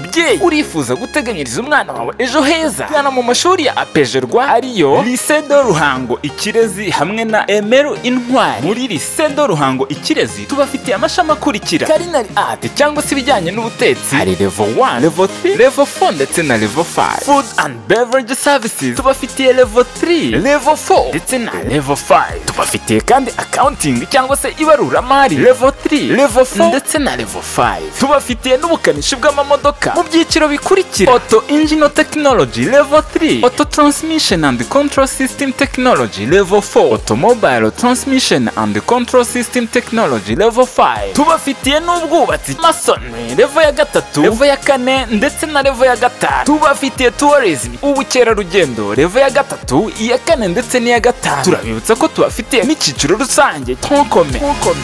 mubyeyi urifuza guteganyiriza umwana wawe ejo heza. Gana mu mashuri ya apejerwa ariyo lisedo ruhango ikirezi hamwe na emeru intwari. Muri lisedo ruhango ikirezi tubafitiye amashami akurikira. Karinari ati cyangwa se ibijyanye n'ubutetsi. Hari revo 1 revo 3 revo 4 ndetse na revo 5 food and beverage services tubafitiye revo 3 revo 4 ndetse na revo 5 tubafitiye kandi accounting cyangwa se ibaruramari revo 3 revo 4 ndetse na revo 5 tubafitiye n'ubukanishi bw'amamodoka mu byiciro bikurikira auto engine technology level 3 auto transmission and control system technology level 4 automobile transmission and control system technology level 5 tubafitiye n'ubwubatsi masonry level ya gatatu level ya kane ndetse na level ya gatanu. Tubafitiye tourism ubukerarugendo level ya gatatu iya kane ndetse n'iya gatanu. Turabibutsa ko tubafitiye n'icyiciro rusange. Tonkome tonkome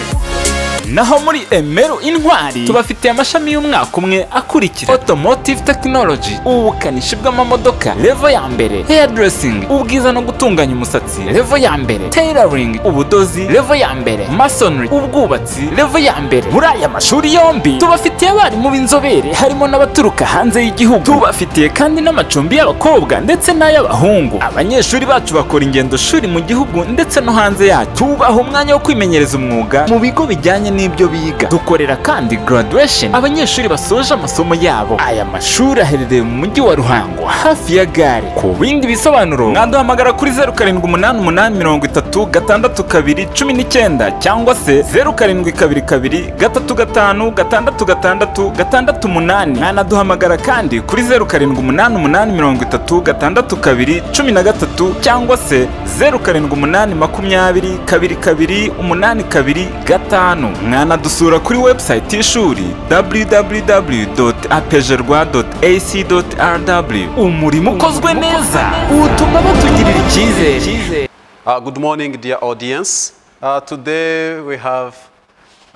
naho muri emeru intwari tubafitiye amashami y'umwaka umwe akurikira. Automotive technology. Ubukanishi bw'amamodoka. Revo ya mbere hairdressing ubwiza no gutunganya umusatsi. Levo ya mbere tailoring. Ubudozi. Levo ya mbere masonry. Ubwubatsi. Levo ya mbere muri aya mashuri yombi. Tubafitiye abarimu b'inzobere harimo n'abaturuka hanze y'igihugu. Tubafitiye kandi n'amacumbi y'abakobwa ndetse n'ay'abahungu. Abanyeshuri bacu bakora ingendo shuri mu gihugu ndetse no hanze yacyo tubaha umwanya wo kwimenyereza umwuga mu bigo bijyanye n'ibyo biga. Dukorera kandi graduation. Abanyeshuri basoje amasomo yabo. Aya mashuri aherereye mu mujyi wa ruhango hafi ya gare. Ku bindi bisobanuro mwaduhamagara kuri zeru karindwi umunani umunani mirongo itatu gatandatu kabiri cumi n'icyenda cyangwa se zeru karindwi kabiri kabiri gatatu gatanu gatandatu gatandatu gatandatu umunani. Mwanaduhamagara kandi kuri zeru karindwi umunani umunani mirongo itatu gatandatu kabiri cumi na gatatu cyangwa se zeru karindwi umunani makumyabiri kabiri kabiri umunani kabiri gatanu. Mwanadusura kuri website y'ishuri www.apejerwa.ac.rw umurimo ukozwe neza utuma batugirira icyizere Uh, good morning, dear audience. Uh, today we have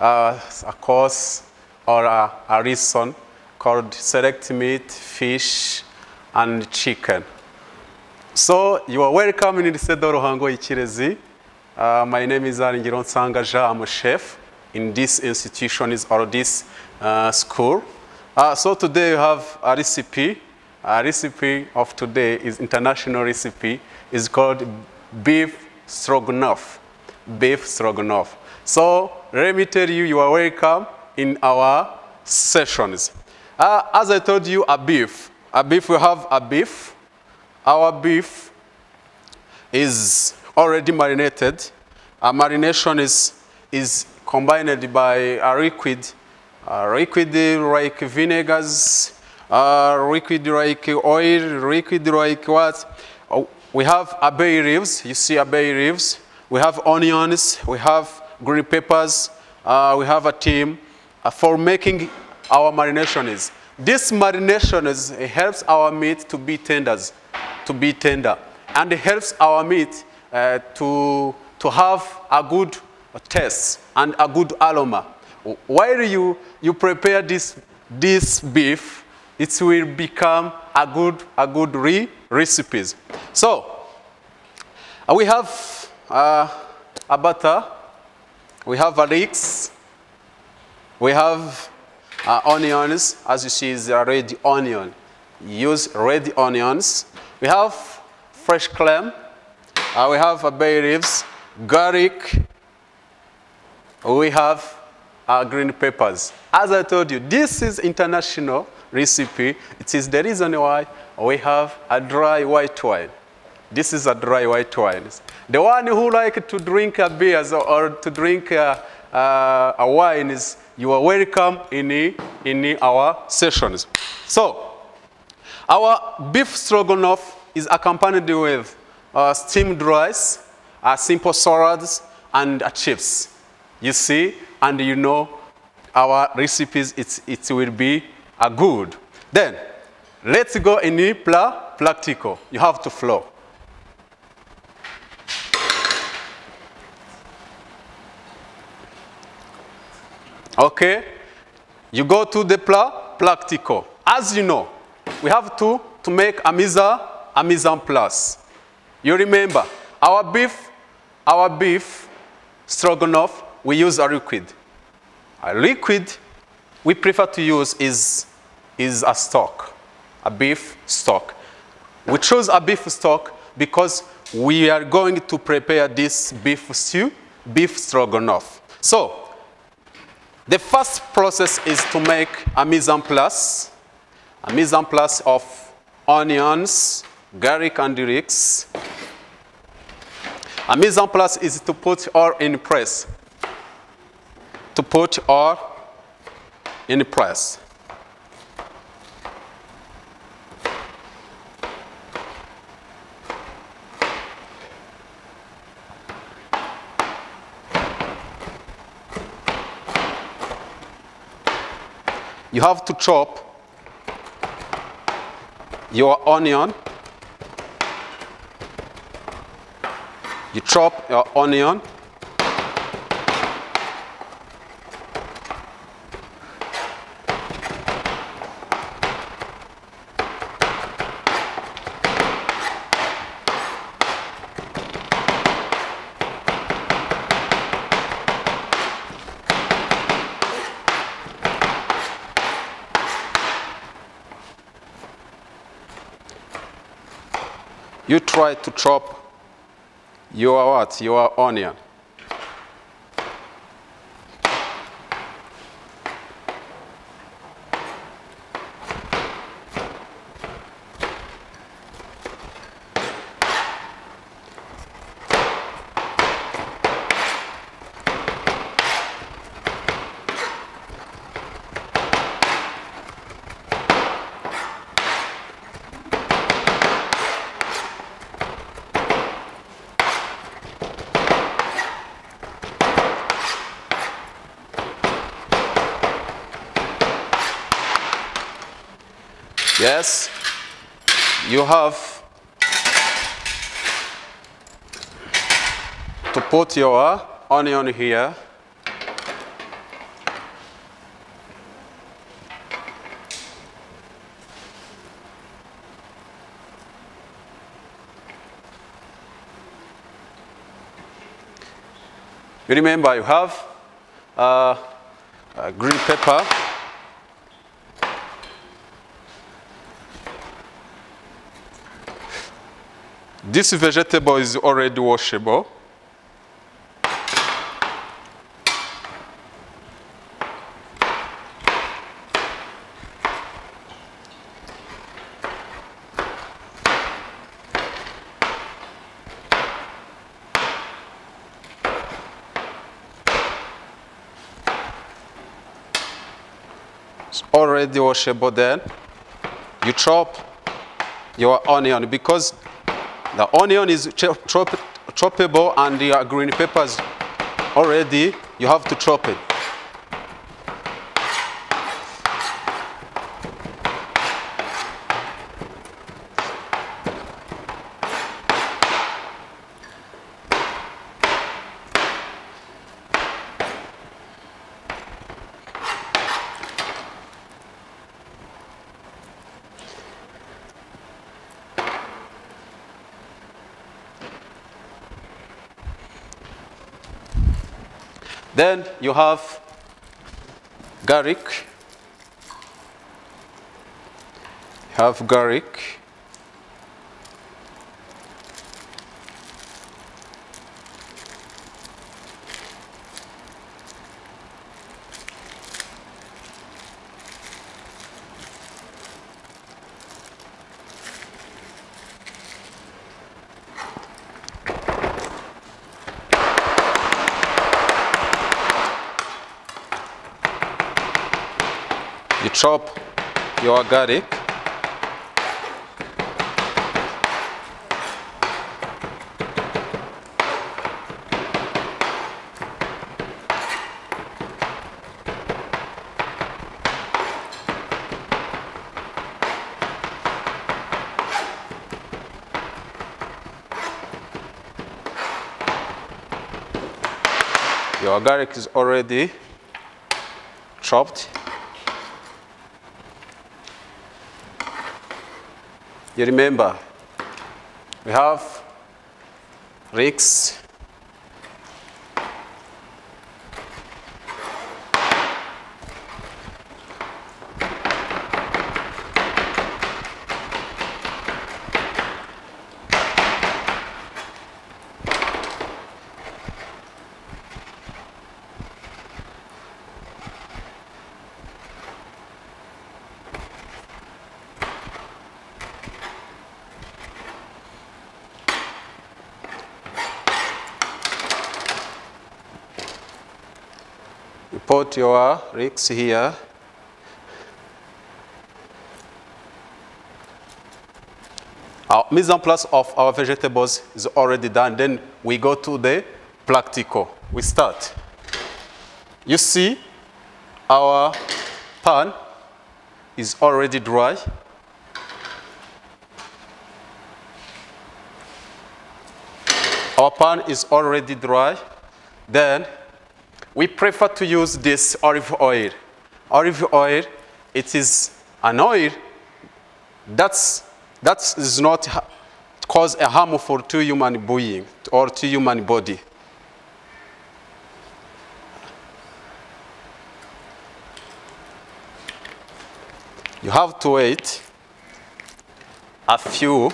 uh, a course or a, a lesson called Select Meat, Fish, and Chicken. So you are welcome in the Sedo Ruhango Ikirezi. Uh, my name is. I'm a chef in this institution is, or this uh, school. Uh, so today you have a recipe. A recipe of today is international recipe. is called beef stroganoff. Beef stroganoff. So let me tell you, you are welcome in our sessions. Uh, as I told you, a beef. A beef, we have a beef. Our beef is already marinated. Our marination is, is combined by a liquid, a liquid like vinegars, uh, liquid like oil, liquid like what? Oh, we have a bay leaves. You see a bay leaves. We have onions. We have green peppers. Uh, we have a team uh, for making our marination is. This marination is, helps our meat to be tenders, to be tender, and it helps our meat uh, to, to have a good taste and a good aroma. While you, you prepare this, this beef, it will become a good, a good re recipes. So, we have uh, a butter, we have a leeks, we have uh, onions, as you see is a red onion. Use red onions. We have fresh clam, uh, we have a bay leaves, garlic, we have our green peppers. As I told you, this is international recipe. It is the reason why we have a dry white wine. This is a dry white wine. The one who like to drink a beer or to drink a, a, a wine is you are welcome in, in our sessions. So, our beef stroganoff is accompanied with uh, steamed rice, uh, simple salads, and uh, chips. You see, and you know our recipes, it, it will be a good. Then, let's go in the pla practical. You have to flow. Okay, you go to the pla practical. As you know, we have to, to make a mise, a mise en place. You remember, our beef, our beef stroganoff, we use a liquid. A liquid we prefer to use is is a stock, a beef stock. We chose a beef stock because we are going to prepare this beef stew, beef stroganoff. So, the first process is to make a mise en place, a mise en place of onions, garlic and leeks. A mise en place is to put all in press. To put all in the press. You have to chop your onion. You chop your onion. You try to chop your what? Your onion. Yes, you have to put your onion here. You remember you have uh, uh, green pepper. This vegetable is already washable. It's already washable then. You chop your onion because the onion is chop, chop, choppable and the green peppers already, you have to chop it. Then you have garlic. You have garlic. You chop your garlic. Your garlic is already chopped. You remember, we have leeks, your ricks here. Our mise en place of our vegetables is already done. Then we go to the practical. We start. You see, our pan is already dry. Our pan is already dry. Then we prefer to use this olive oil. Olive oil, it is an oil that's, that is not cause a harmful to human being or to human body. You have to wait a few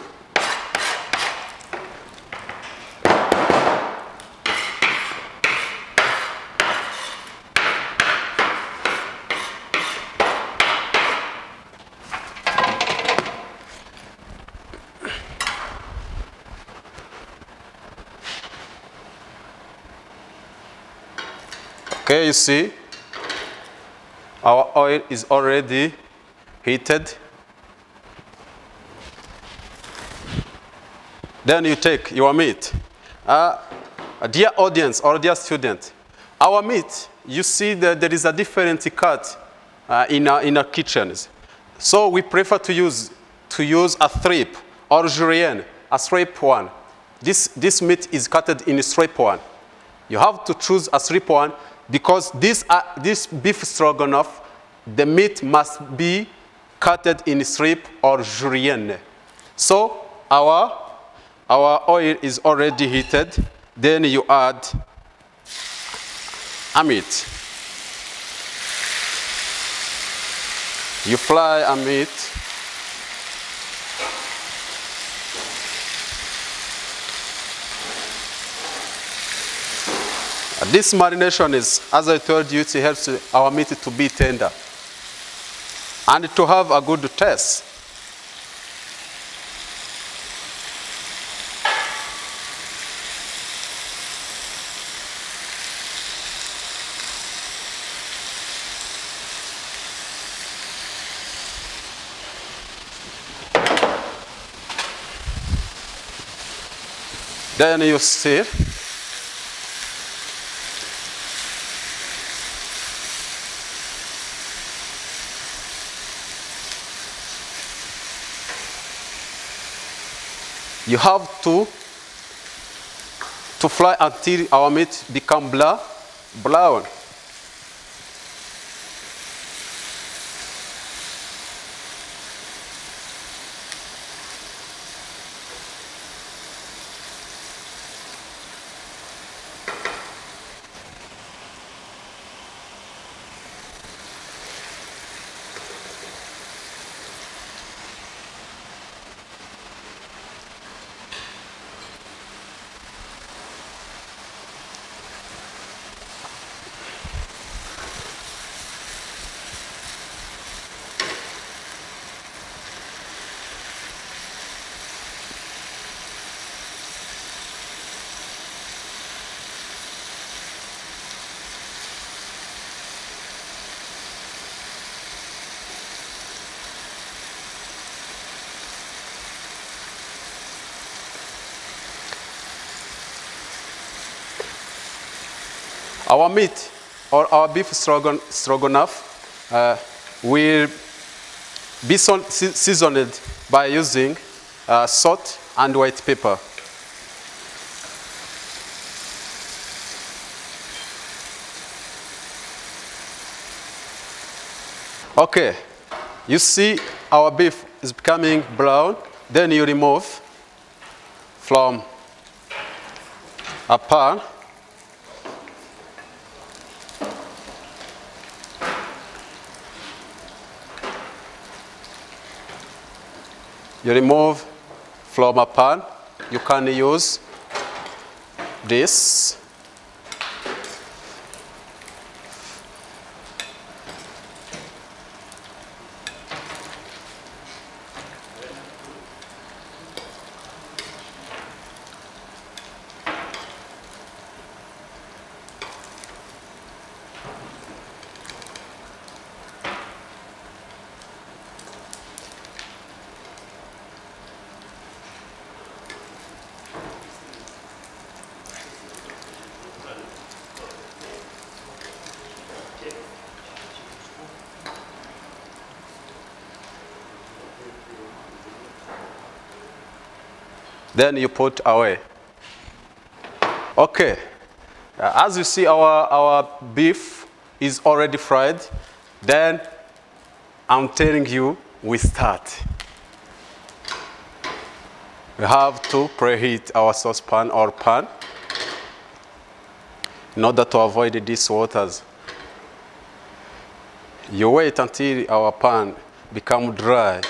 Okay, you see, our oil is already heated. Then you take your meat. Uh, dear audience or dear student, our meat, you see that there is a different cut uh, in, our, in our kitchens. So we prefer to use, to use a strip or julienne, a strip one. This, this meat is cutted in a strip one. You have to choose a strip one because this, uh, this beef stroganoff, the meat must be cutted in strip or julienne. So our, our oil is already heated. Then you add a meat. You fry a meat. This marination is, as I told you, it helps our meat to be tender and to have a good taste. Then you stir. You have to to fly until our meat become brown. Our meat or our beef strogan- stroganoff uh, will be son- seasoned by using uh, salt and white pepper. Okay, you see our beef is becoming brown, then you remove from a pan you remove from a pan you can use this Then you put away. Okay. Uh, as you see, our, our beef is already fried. Then I'm telling you, we start. We have to preheat our saucepan or pan in order to avoid these waters. You wait until our pan become dry.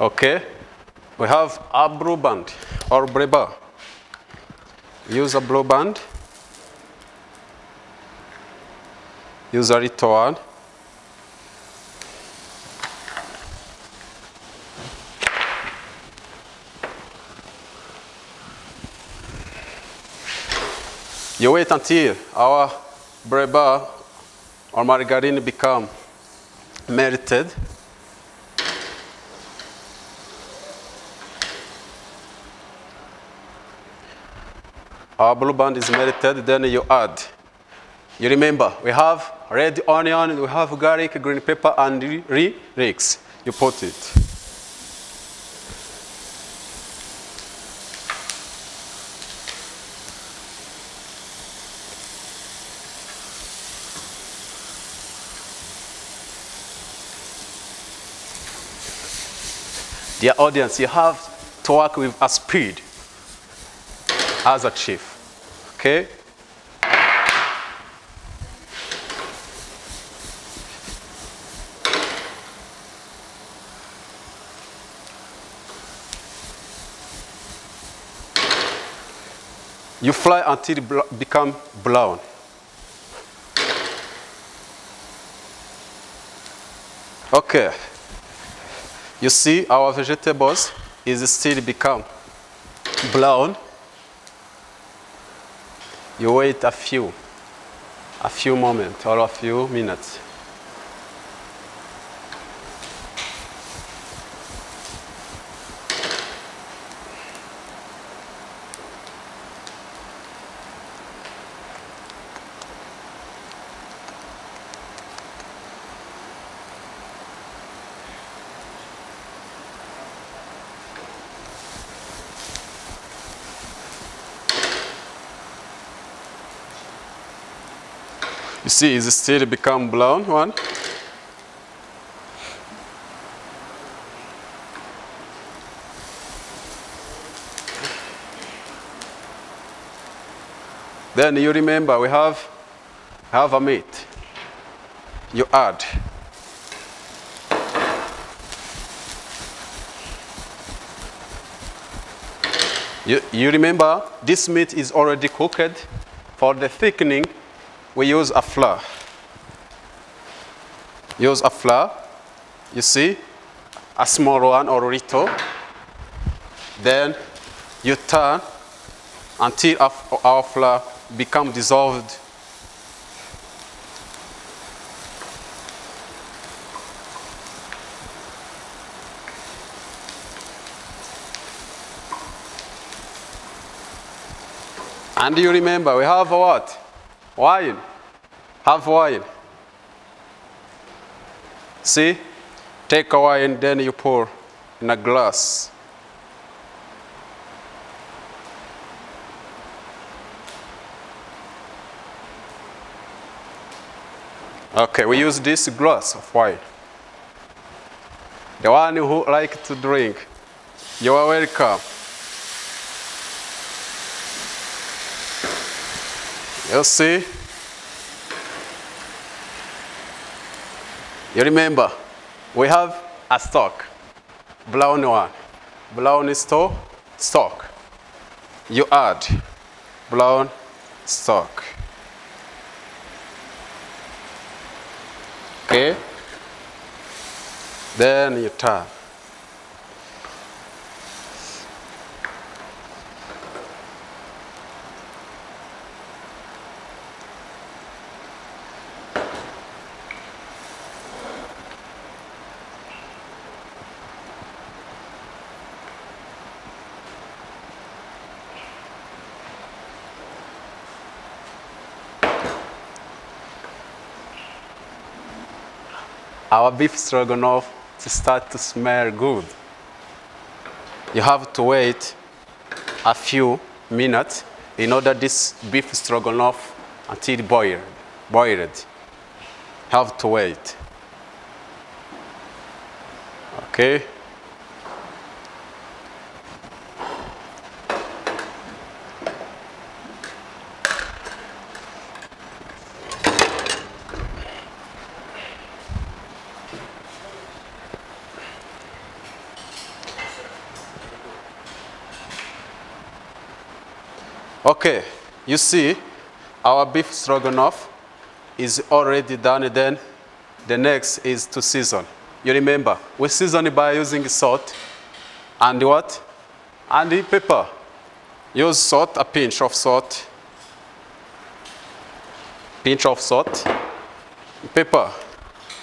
Okay, we have a blue band or breba. Use a blue band. Use a one. You wait until our breba or margarine become melted. Our blue band is melted, then you add. You remember, we have red onion, we have garlic, green pepper, and leeks. You put it. Dear audience, you have to work with a speed as a chief. Okay? You fly until it become brown. Okay. You see our vegetables is still become brown. You wait a few, a few moments or a few minutes. You see, it's still become brown one. Then you remember we have have a meat. You add. You, you remember this meat is already cooked. For the thickening, we use a flour. Use a flour. You see, a small one or little. Then you turn until our- our flour become dissolved. And you remember, we have what? Wine. Have wine. See? Take a wine, then you pour in a glass. Okay, we use this glass of wine. The one who like to drink, you are welcome. You see? You remember, we have a stock, brown one, brown stock, stock. You add brown stock. Okay? Then you turn. Our beef stroganoff to start to smell good. You have to wait a few minutes in order this beef stroganoff until boiled. Boiled. Have to wait. Okay. Okay, you see, our beef stroganoff is already done. Then the next is to season. You remember, we season by using salt and what? And the pepper. Use salt, a pinch of salt, pinch of salt, pepper.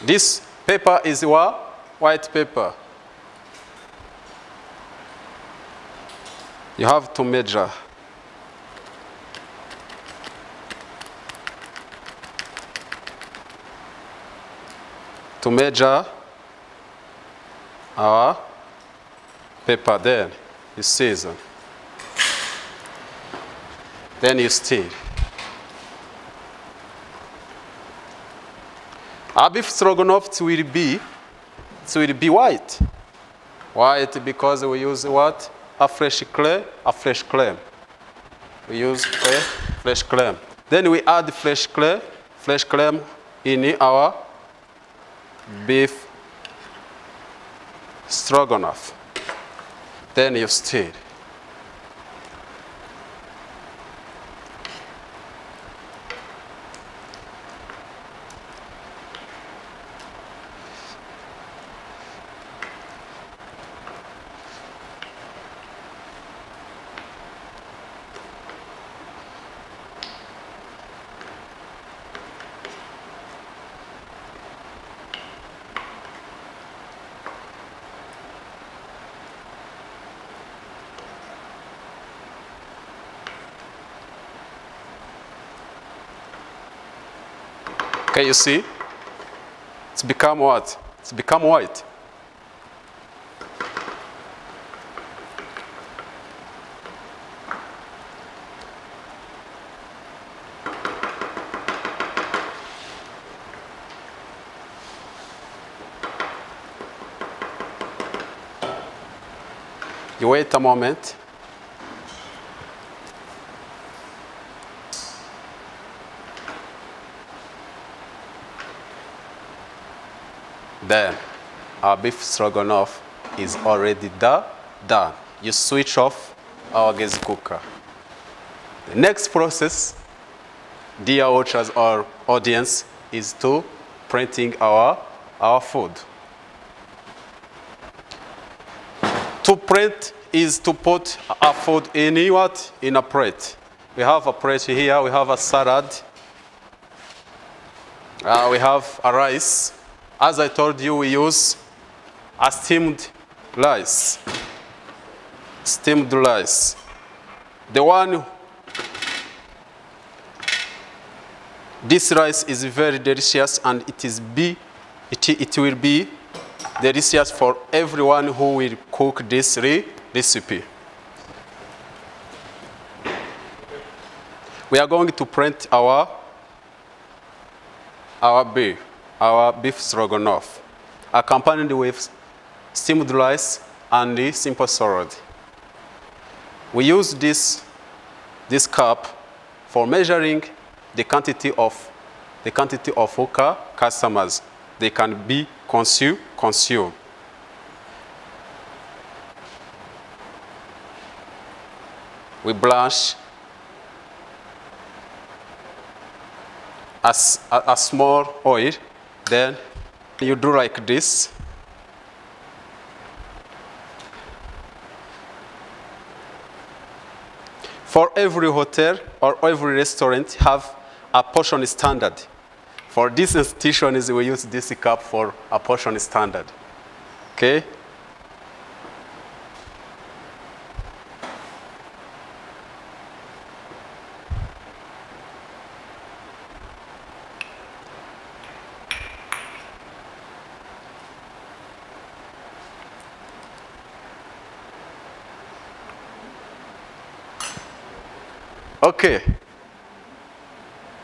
This pepper is what? White pepper. You have to measure. To measure our then you season. Then you stir our beef stroganoff will be it will be white. White because we use what? A fresh clay a fresh clay. We use a fresh clay. Then we add fresh clay fresh clay in our beef stroganoff. Then you stir. You see? It's become what? It's become white. You wait a moment. Then our beef stroganoff is already da- done. You switch off our gas cooker. The next process, dear watchers or audience, is to printing our, our food. To print is to put our food in what? In a plate. We have a plate here, we have a salad, uh, we have a rice. As I told you, we use a steamed rice. Steamed rice. The one, this rice is very delicious and it is be, it, it will be delicious for everyone who will cook this re- recipe. We are going to print our our beef, our beef stroganoff, accompanied with steamed rice and the simple salad. We use this, this cup for measuring the quantity of the quantity of hookah customers they can be consume consume. We blanch as a, a small oil, then you do like this. For every hotel or every restaurant have a portion standard. For this institution we use this cup for a portion standard. Okay.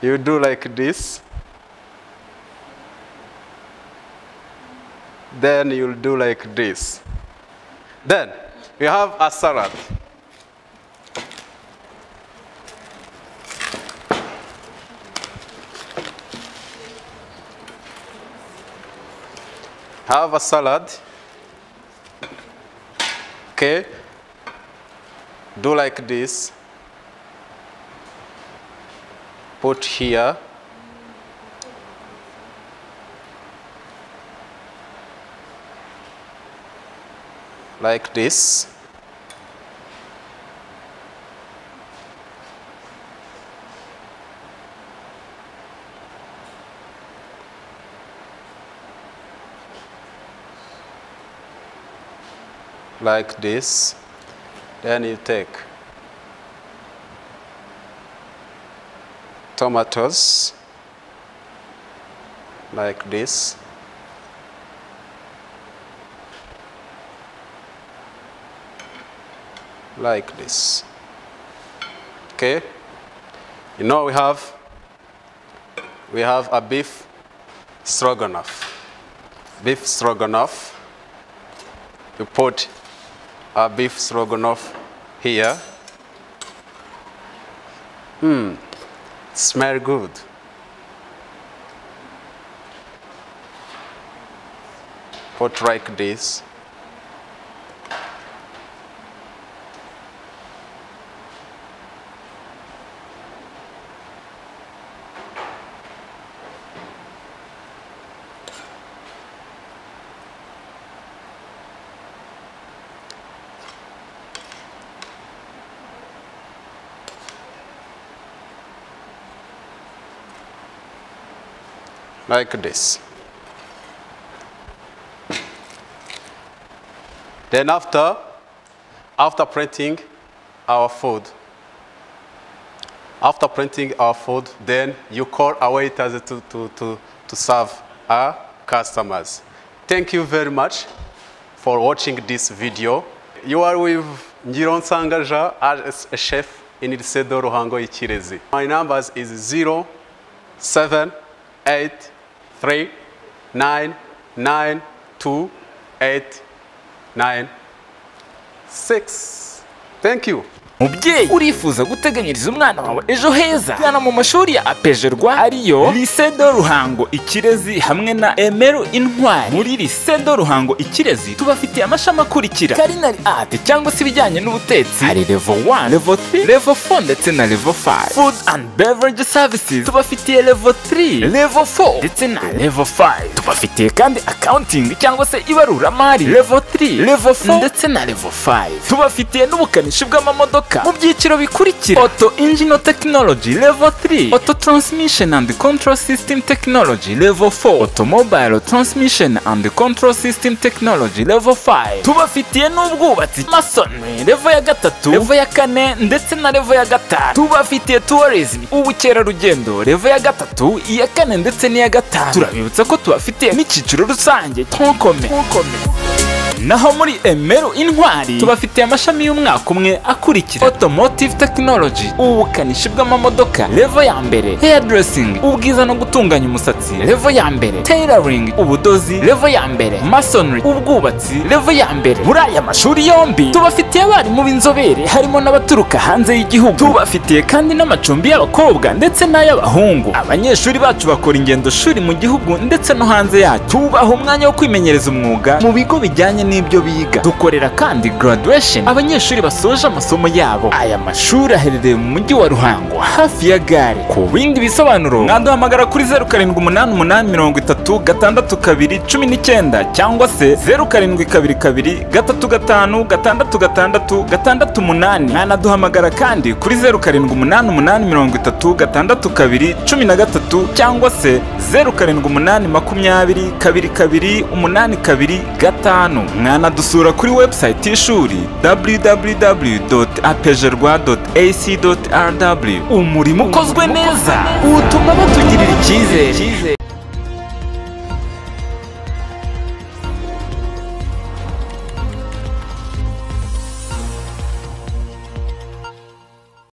You do like this. Then you'll do like this. Then you have a salad. Have a salad. Okay. Do like this. Put here. Like this. like this. Then you take tomatoes like this. Like this. Okay? You know we have we have a beef stroganoff. Beef stroganoff. You put a beef stroganoff here. Hmm, smell good. Put like this. Like this. Then after, after printing our food, after printing our food, then you call our waiters to, to, to, to serve our customers. Thank you very much for watching this video. You are with Ngiron Sangaja as a chef in Lisedo Ruhango Ikirezi. My numbers is 0, 7, 8, three, nine, nine, two, eight, nine, six. Thank you. Mubyeyi urifuza guteganyiriza umwana wawe ejo heza? Gana mu mashuri ya apejerwa ariyo lisedo ruhango ikirezi hamwe na emeru intwari. Muri lisedo ruhango ikirezi tubafitiye amashami akurikira. Karinari ate cyangwa se ibijyanye n'ubutetsi. Hari level 1 level 3 level 4 ndetse na level 5 food and beverage services tubafitiye level 3 level 4 ndetse na level 5 tubafitiye kandi accounting cyangwa se ibaruramari level 3 level 4 ndetse na level 5 tubafitiye n'ubukanishi bw'amamodoka mu byiciro bikurikira. Auto engine technology level 3 auto transmission and control system technology level 4 automobile transmission and control system technology level 5 tubafitiye n'ubwubatsi. Masonry level ya gatatu. Level ya kane ndetse na level ya gatanu. Tubafitiye tourism ubukerarugendo. Level ya gatatu iya kane ndetse n'iya gatanu. Turabibutsa ko tubafitiye n'icyiciro rusange. Tonkome naho muri emeru intwari tubafitiye amashami y'umwaka umwe akurikira. Automotive technology ubukanishi bw'amamodoka level ya mbere hairdressing ubwiza no gutunganya umusatsi level ya mbere tailoring ubudozi level ya mbere masonry ubwubatsi level ya mbere. Muri aya mashuri yombi tubafitiye abarimu b'inzobere harimo n'abaturuka hanze y'igihugu. Tubafitiye kandi n'amacumbi y'abakobwa ndetse n'ay'abahungu. Abanyeshuri bacu bakora ingendo shuri mu tubaha umwanya wo kwimenyereza umwuga mu bigo bijyanye n'ibyo biga. Dukorera kandi graduation. Abanyeshuri basoje amasomo yabo. Aya mashuri aherereye mu mujyi wa ruhango hafi ya gare. Ku bindi bisobanuro mwaduhamagara kuri zeru karindwi umunani umunani mirongo itatu gatandatu kabiri cumi n'icyenda cyangwa se zeru karindwi kabiri kabiri gatatu gatanu gatandatu gatandatu gatandatu umunani. Mwanaduhamagara kandi kuri zeru karindwi umunani umunani mirongo itatu gatandatu kabiri cumi na gatatu cyangwa se zeru karindwi umunani makumyabiri kabiri kabiri umunani kabiri gatanu mwanadusura kuri website y'ishuri www.apejerwa.ac.rw umurimo ukozwe neza utuma batugirira icyizere.